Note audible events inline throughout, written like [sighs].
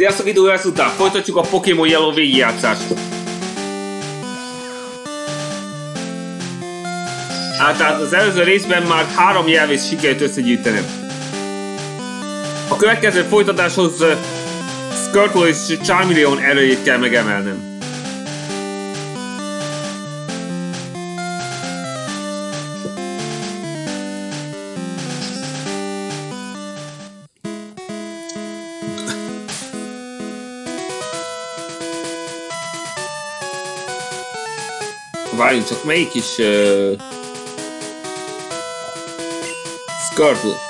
Sziasztok, idő után folytatjuk a Pokémon Yellow végigjátszást. Hát, tehát az előző részben már három jelvét sikerült összegyűjtenem. A következő folytatáshoz Squirtle és Charmeleon erőjét kell megemelnem. Várjunk csak, melyik is... Uh... Squirtle.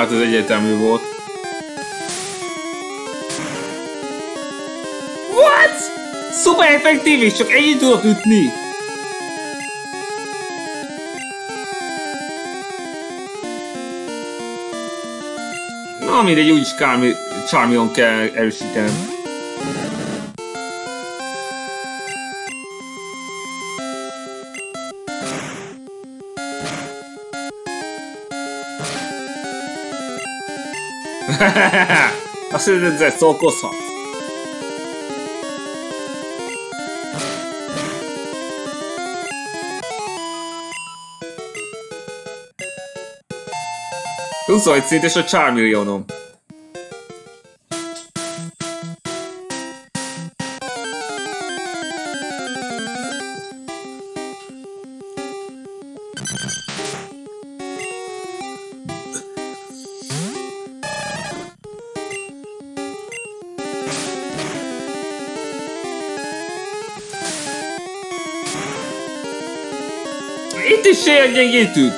Hát ez egyértelmű volt. What? Szuper effektív és csak ennyit tudott ütni! Na mindegy, úgyis Charmion kell erősítenem. Azt hiszem, hogy szókozhat. Húszonöt szintes a Gyengítőt!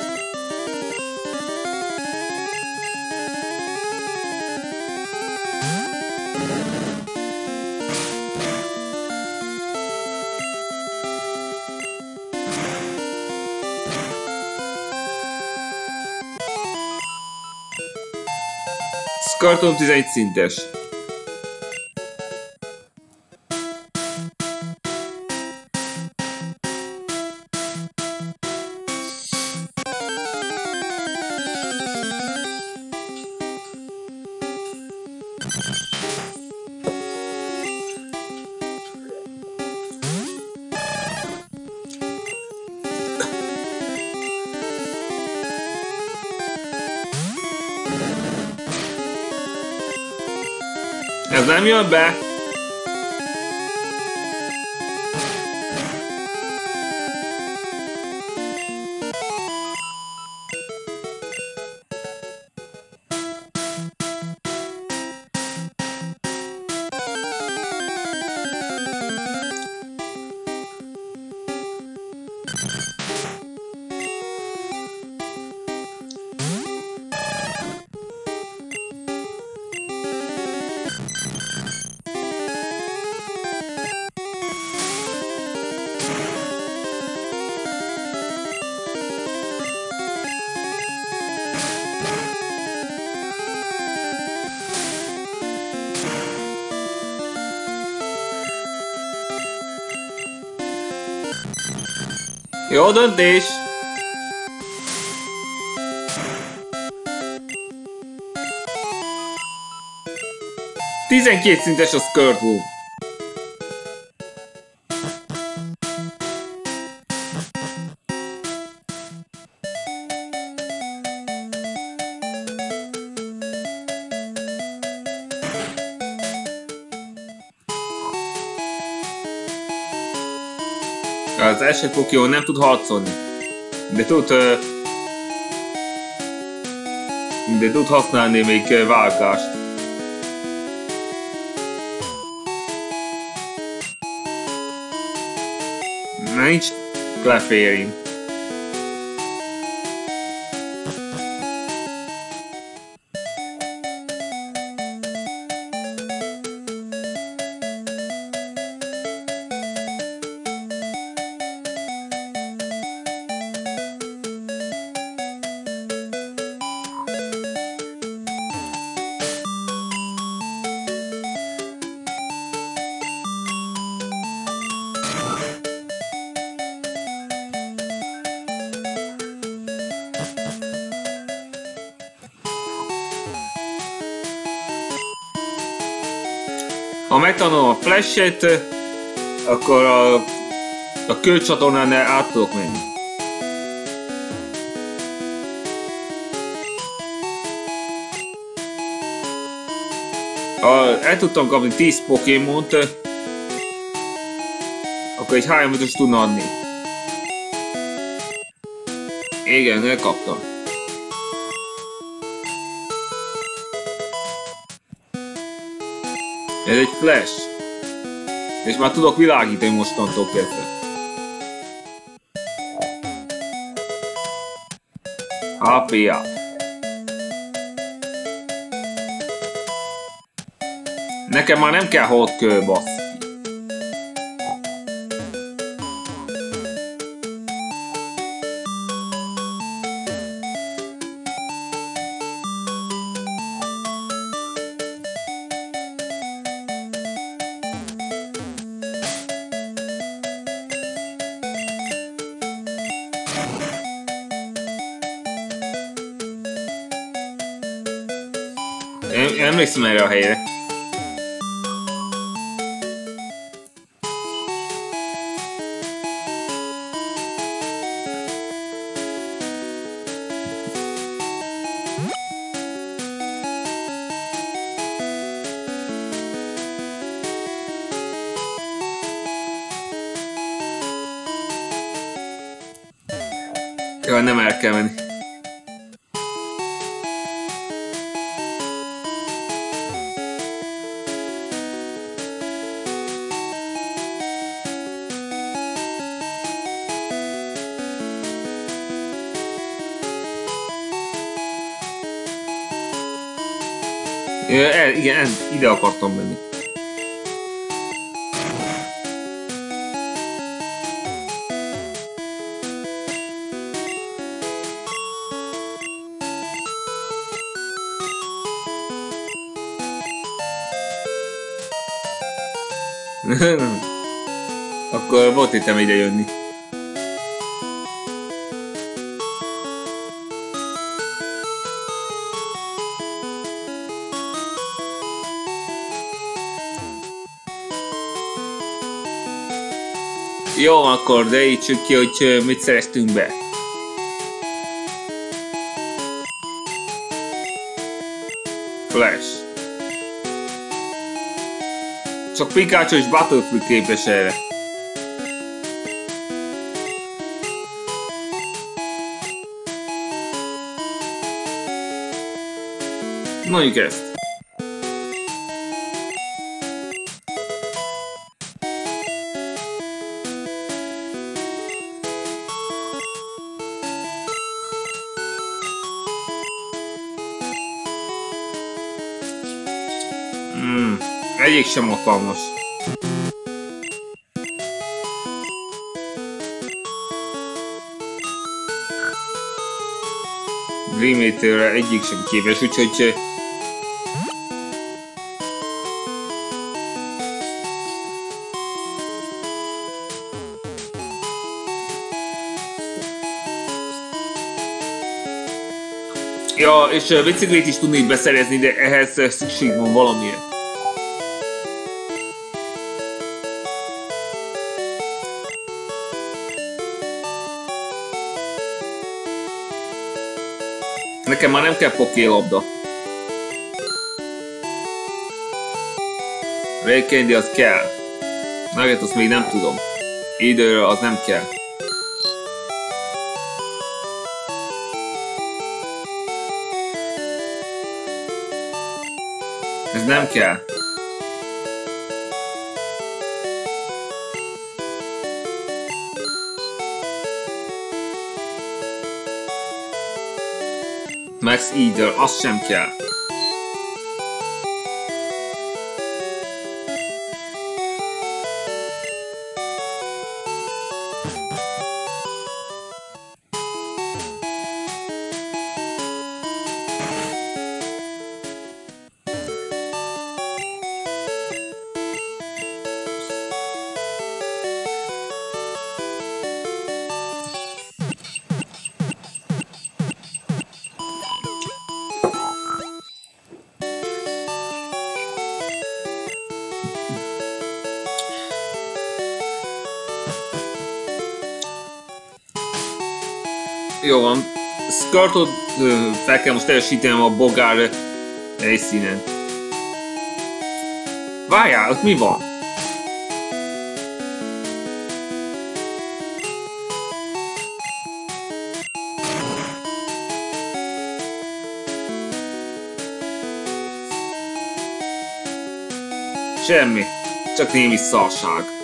Skarton 11 szintes. Ez nem jön Jó döntés! Tizenkét szintes a Skirtle. Első Pokémon nem tud harcolni. De tud... De tud használni még vágást. Nincs Clefairy. A flash-et, akkor a, a kölcsatornán át tudok menni. Ha el tudtam kapni 10 Pokémont, akkor egy 3 tudna adni. Igen, elkaptam. Ez egy flash. És már tudok világítani mostantól kezdve. HP Nekem már nem kell hot kő, bassz. Emlékszem erre a helyre. Jaj, nem el kell menni. Igen, ide akartam menni. [laughs] Akkor volt itt ide jönni. Jó, akkor derítsük ki, hogy mit szereztünk be. Flash. Csak Pikachu és Battlefield képes erre. Mondjuk ezt. Egyik sem alkalmas. Dreamaterre egyik sem képes, úgyhogy Ja, és biciklét is tudnék beszerezni, de ehhez szükség van valamiért. Nekem már nem kell pokélabda. Candy az kell. Nugget azt még nem tudom. Időre az nem kell. Ez nem kell. Max Eater, azt sem kell. Jó van. Skirtot fel kell most teljesítenem a bogár helyszínen. Várjál, ott mi van? Semmi. Csak némi szarság.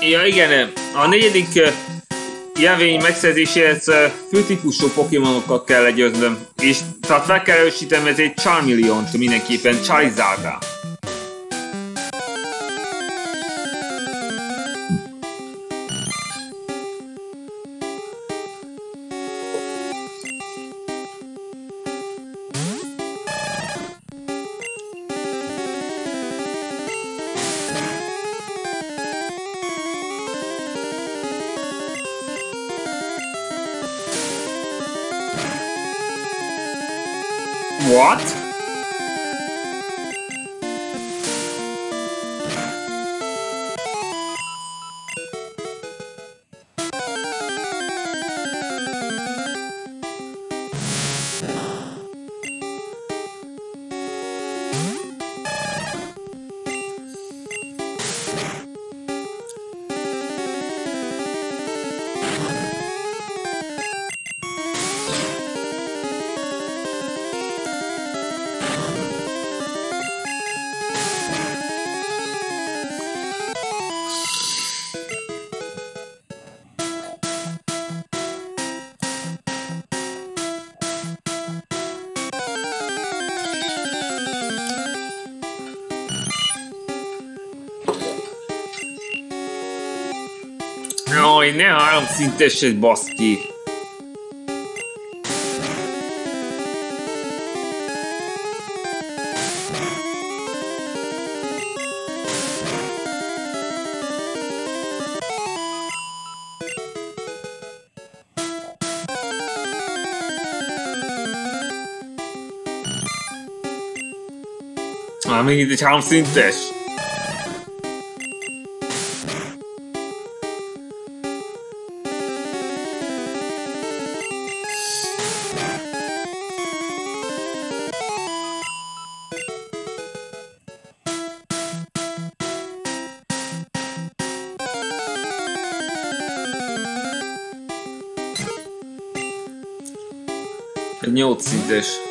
Ja igen, a negyedik jelvény megszerzéséhez főtípusú pokémonokat kell legyőznöm, és tehát fel kell erősítenem ezért Charmeleon-t mindenképpen, Charizardra. Jaj, ne három szinteset baszki! Már még itt egy három szintes. Egy nyolc szintes.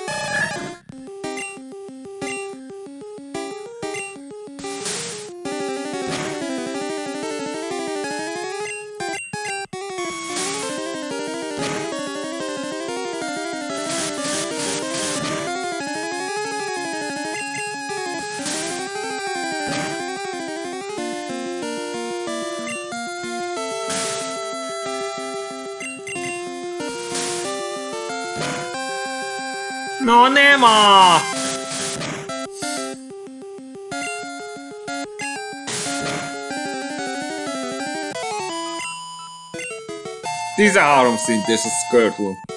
No nem a! Tizenhárom szintes a Squirtle. Gyere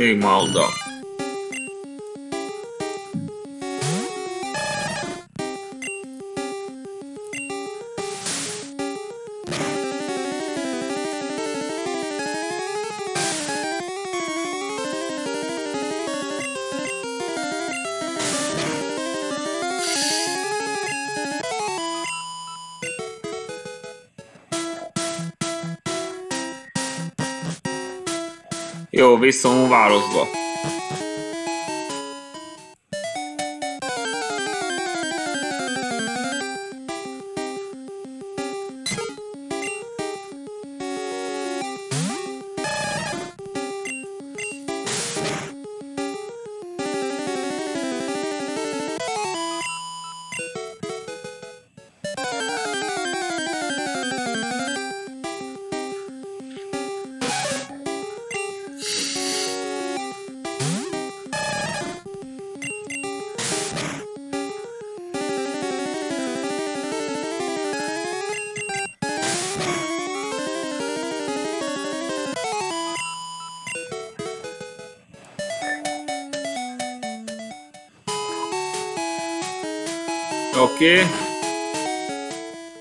Ég malda. Jó, vissza városba. Oké. Okay.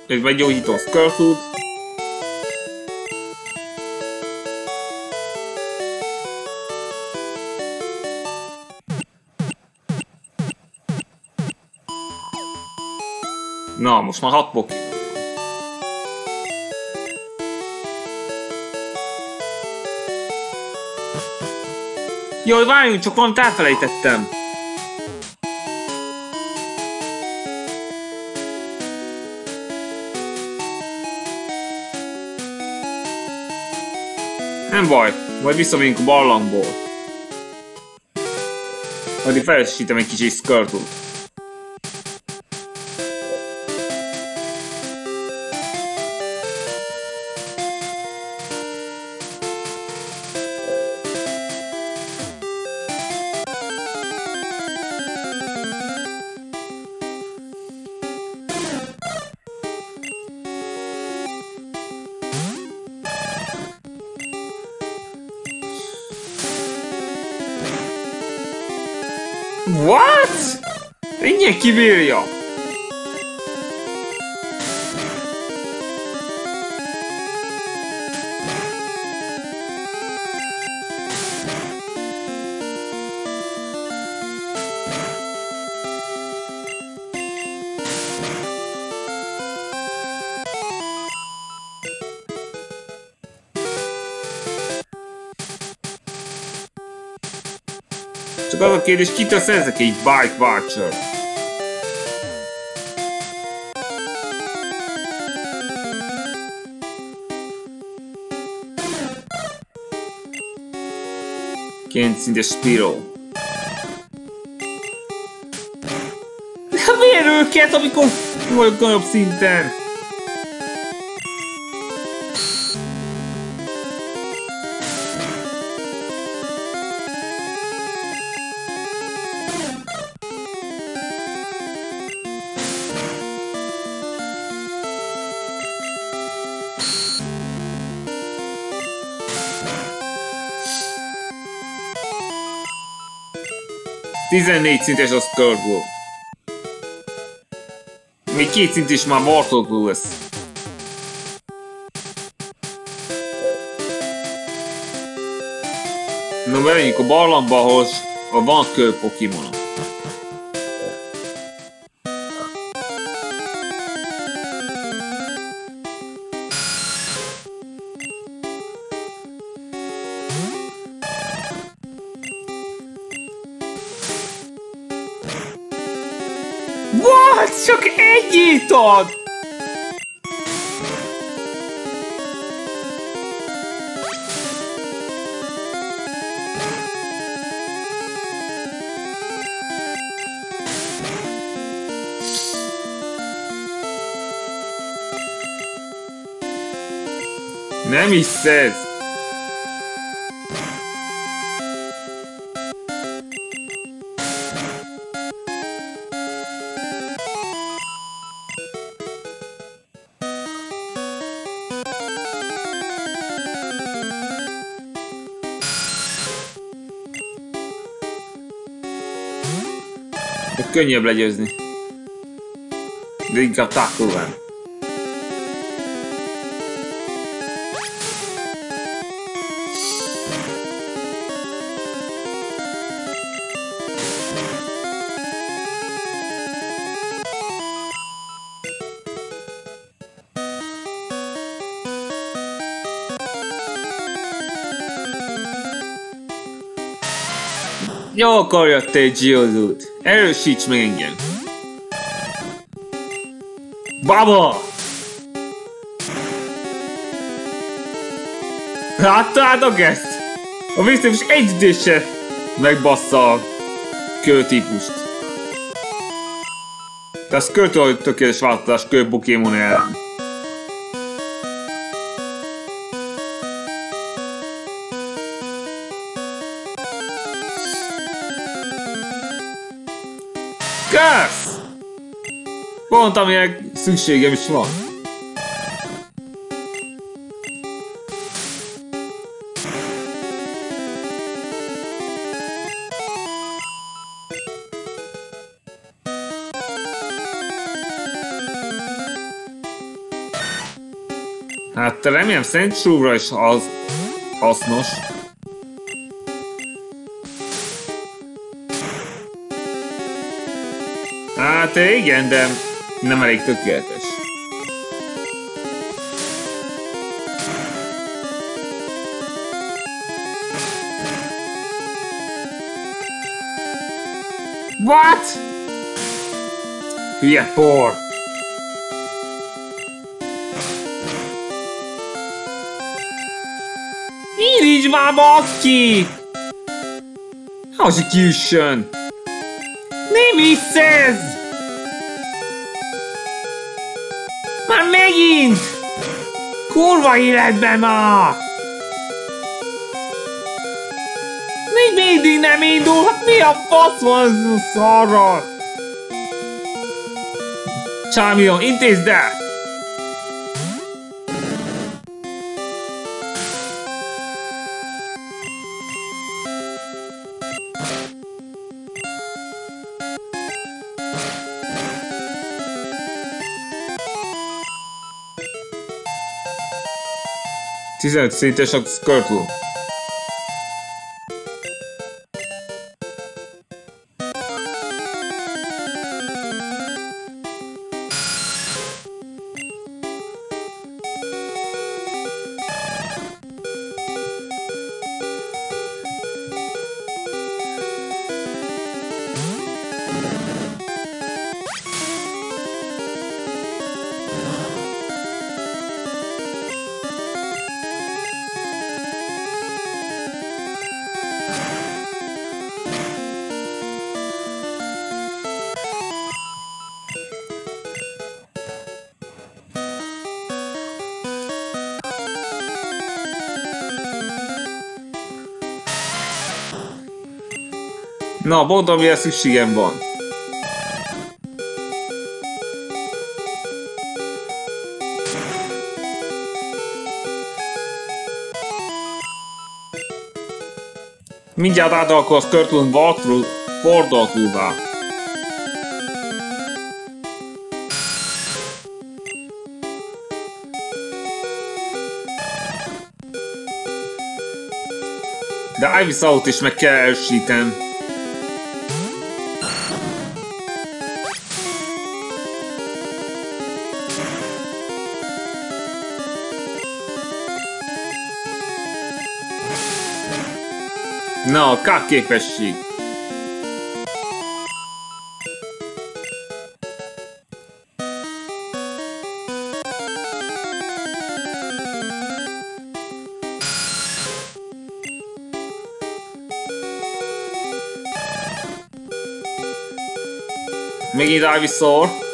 Egy begyógyító Skullfood. Na, most már hat poki. Jaj, várjunk, csak valamit elfelejtettem. Nem baj, majd visszamegyünk a barlangból. Addig felesítem egy kicsit skirtle What? Ingyen kibírja! Kérdés, kitől szerzek egy Bike Watcher? Can't see the spiral. De miért őket, amikor vagyok nagyobb szinten? 14 szintes a Squirtle. Még két szint is már Wartortle lesz. No, menjünk a barlangba, ahol van kő Pokémonok. Ad! Nem hiszed! Könnyebb legyőzni. De inkább tackle Jó akarja te Geodude. Erősíts meg engem. Baba! Láttátok ezt? A biztos egy időse megbassza a kőtípust. De az kőtől tökéletes változás kő Pokémon ellen. Pont amilyen szükségem is van. Hát remélem Szent Súvra is az hasznos. Hát igen, de nem elég tökéletes. What? Hülye por! Irigy már baki! Hogy kiüssön! Nem hiszed! Megint! Kurva életben ma! Még mindig nem indul, hát mi a fasz van ez a szarra? Charmion, intézd el! 15 szintes a Squirtle. Na, mondd, amire szükségem van. Mindjárt átalakulsz Turtle Walkthrough fordulva. De Ivy South is meg kell erősítem. Na, K képesség. Megint Ivysaur.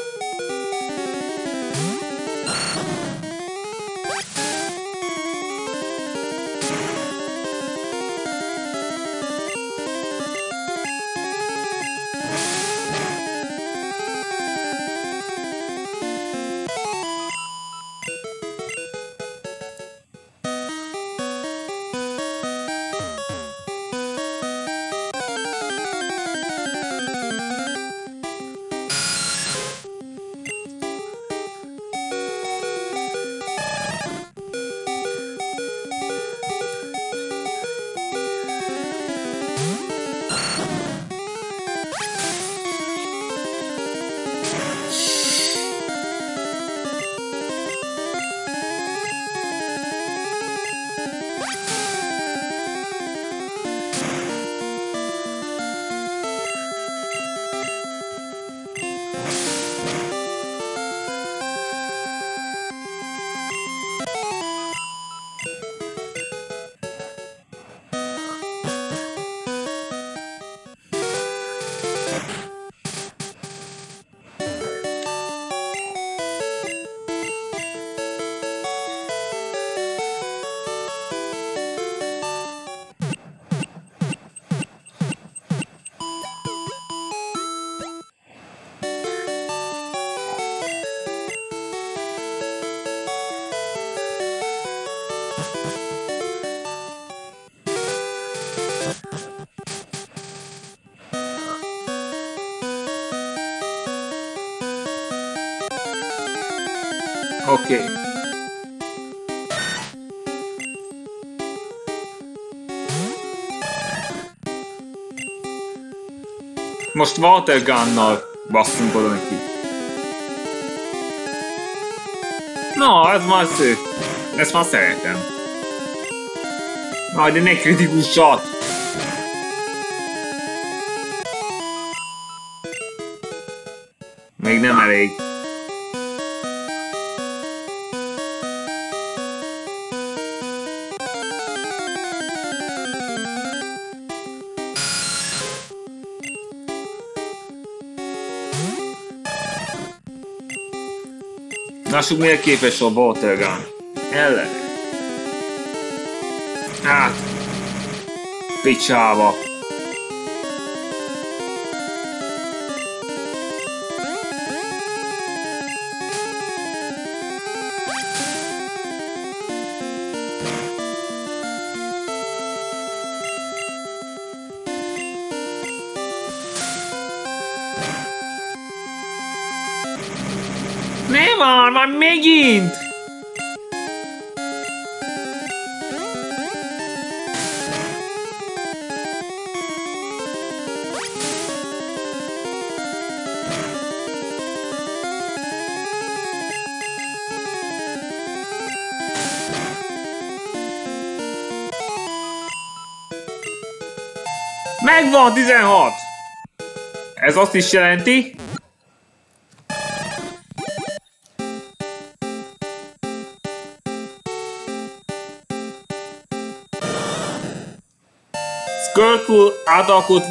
Oké. Okay. Most Walter Gunnal basszunk oda neki. Na, ez már szép. Ezt már szeretem. Majd egy kritikus shot. Még nem elég. Lássuk, miért képes a Watergun. Ellen. Hát. Picsába. Megvan 16! Ez azt is jelenti, Skirtle átalakult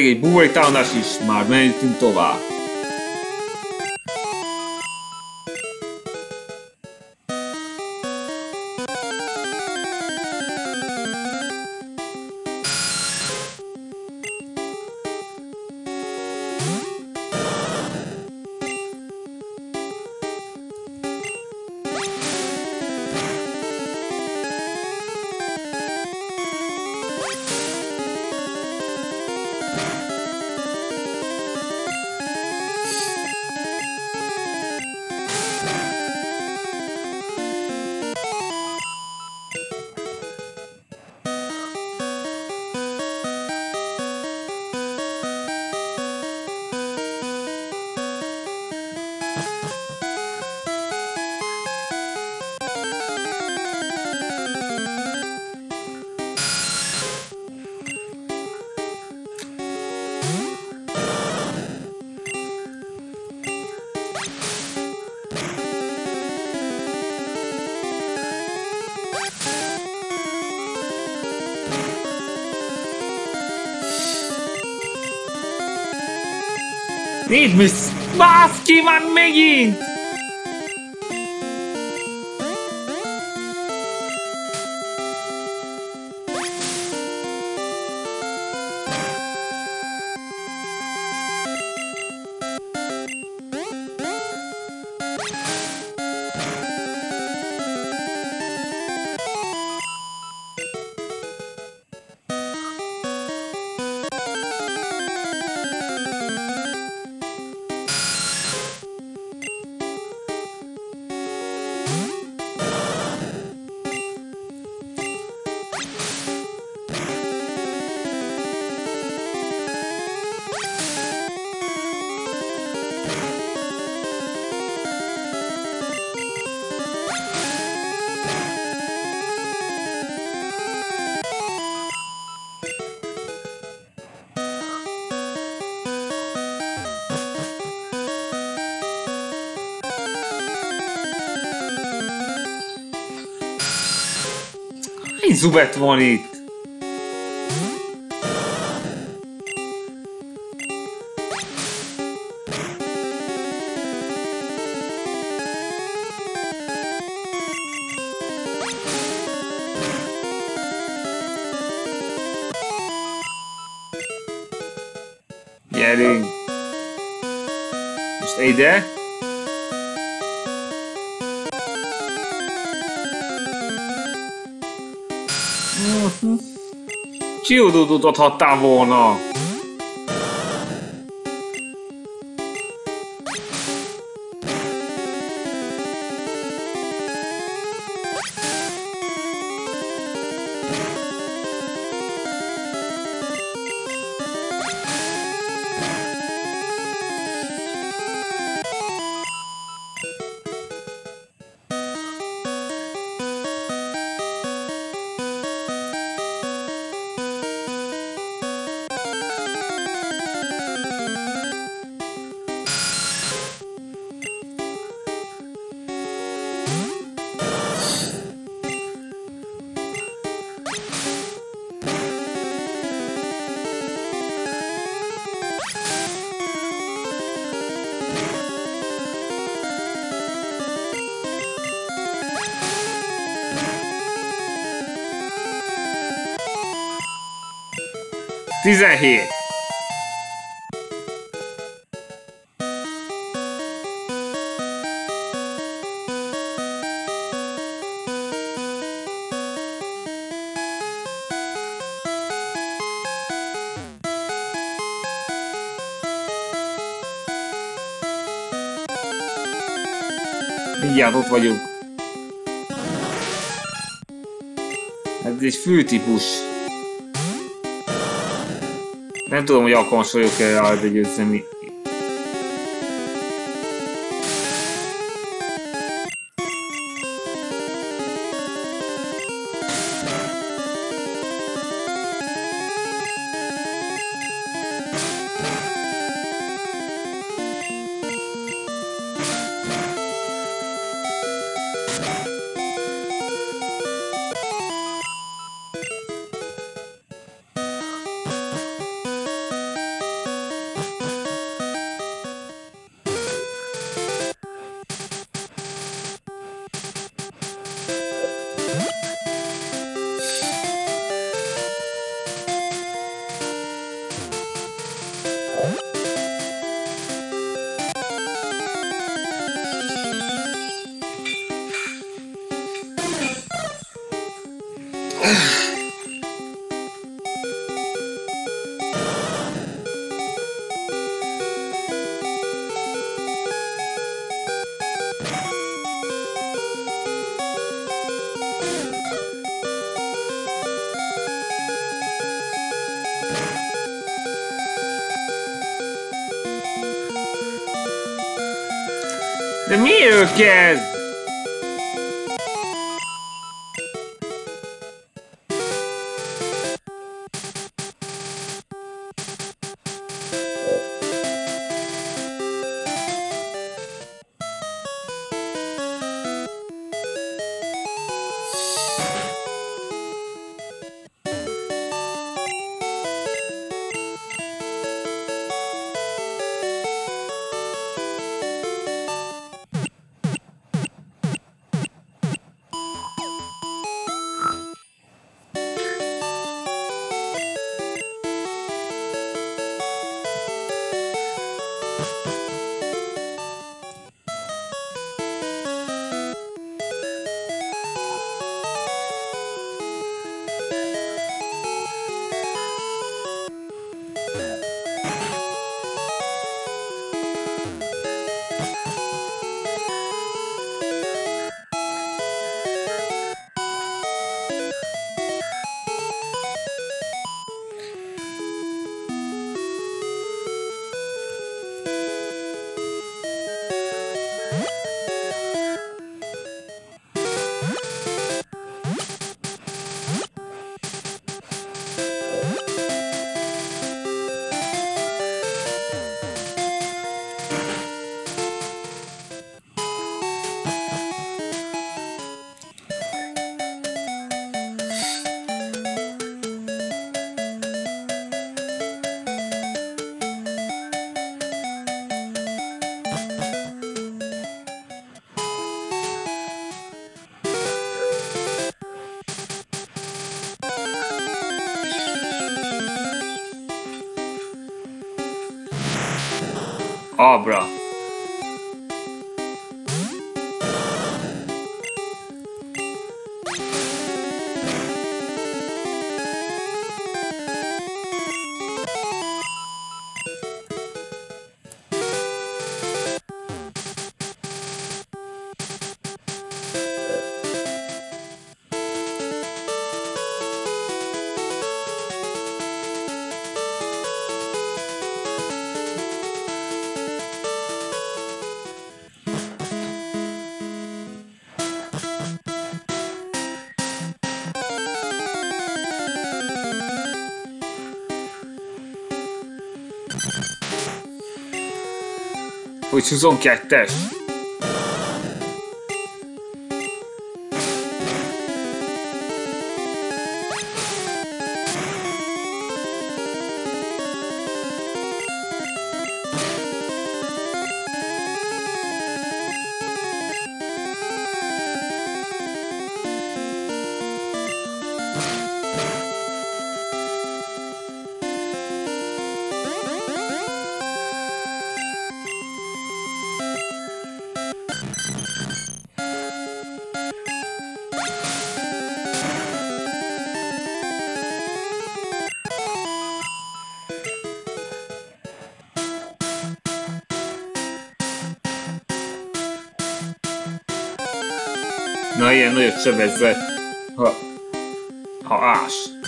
Mortalkulvá. Egy búvai támadás is, már mentünk tovább. Nézd, mi Baszki van megint! Zubet van itt? 都都都到，他大不过。17. Mindjárt ott vagyunk. Ez egy főtípus. Nem tudom, hogy alkalmas vagyok-e rá győzni. De [sighs] mi ők ez? Abra. Hogy 22-es. Ibrahimovic 22-es. sebezze, ha, ha ás.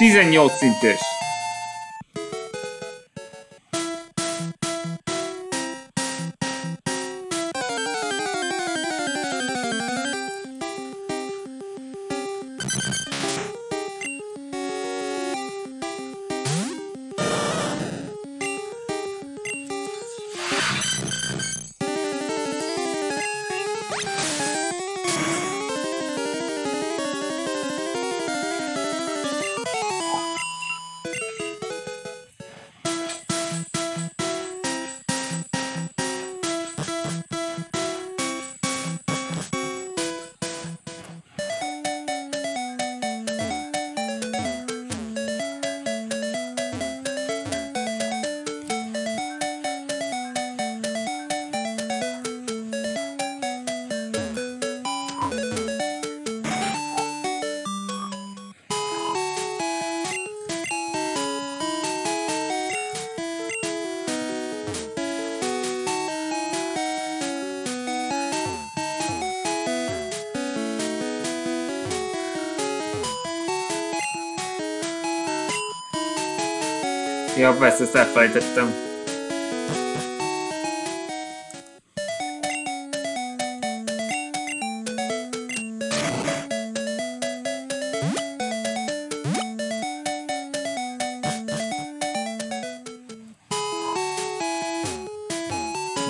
Tizennyolc szintes. Ja, persze, ezt elfelejtettem.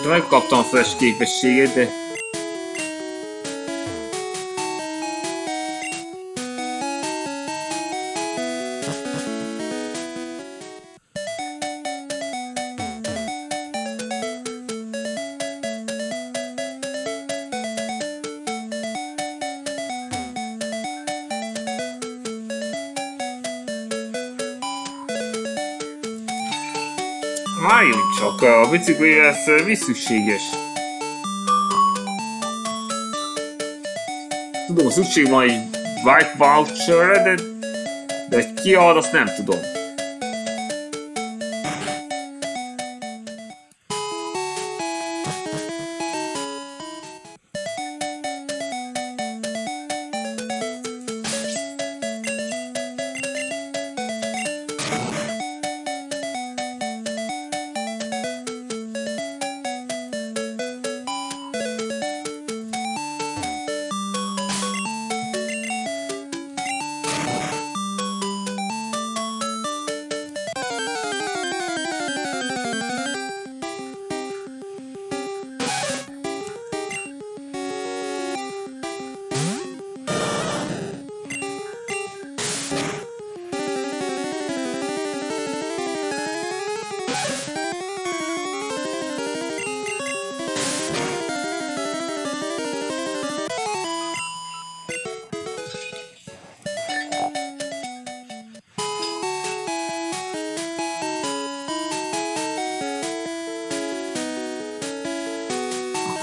Megkaptam a flash képességet, de... biciklihez mi szükséges? Tudom, szükség van egy white voucherre, de, de ki ad, azt nem tudom.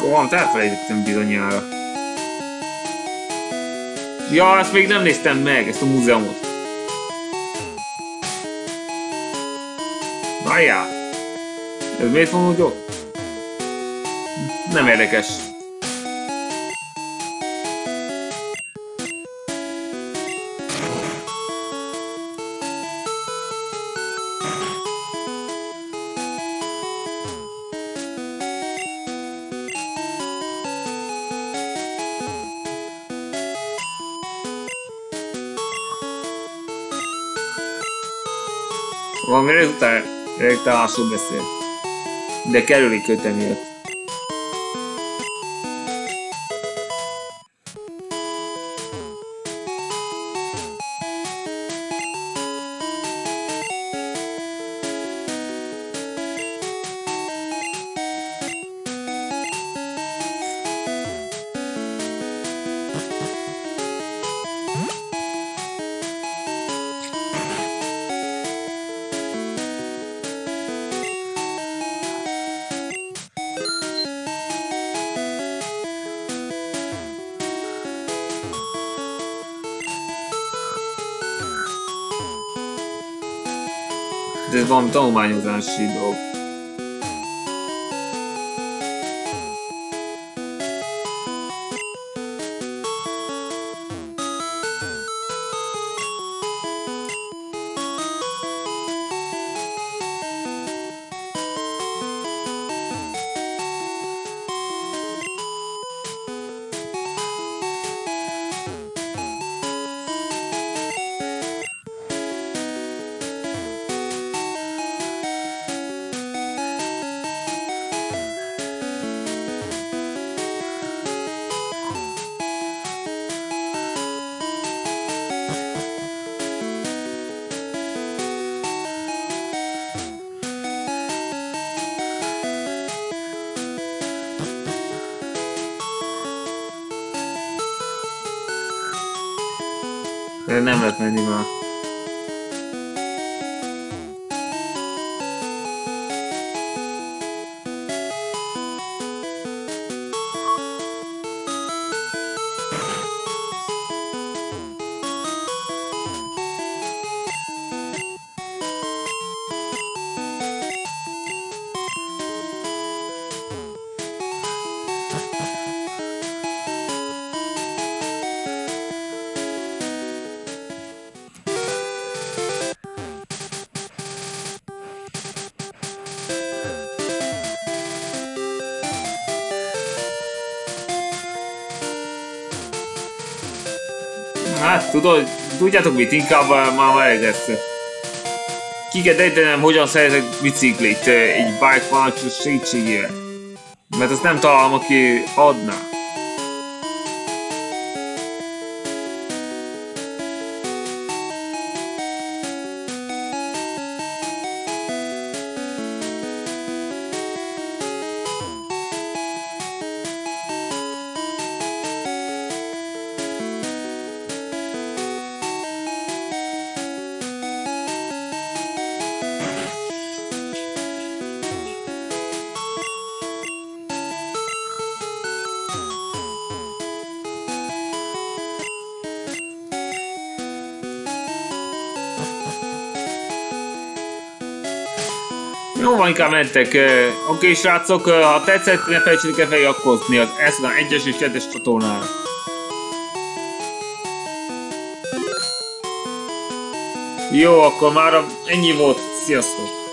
Pont elfelejtettem bizonyára. Ja, ezt még nem néztem meg, ezt a múzeumot. Várjál! Ez miért van úgy ott? Nem érdekes. Rögtön alsul beszél. De kerüli köte miatt. Valami tanulmányozási dolog. Tudod, tudjátok mit, inkább már lesz. Ki kell dejtenem, hogyan szerzek biciklit egy bike panacsos segítségével. Mert azt nem találom, aki adná. Inkább mentek. Oké, srácok, ha tetszett, ne felejtsétek el feliratkozni az Eszlán 1-es és 2-es csatornára. Jó, akkor már ennyi volt. Sziasztok!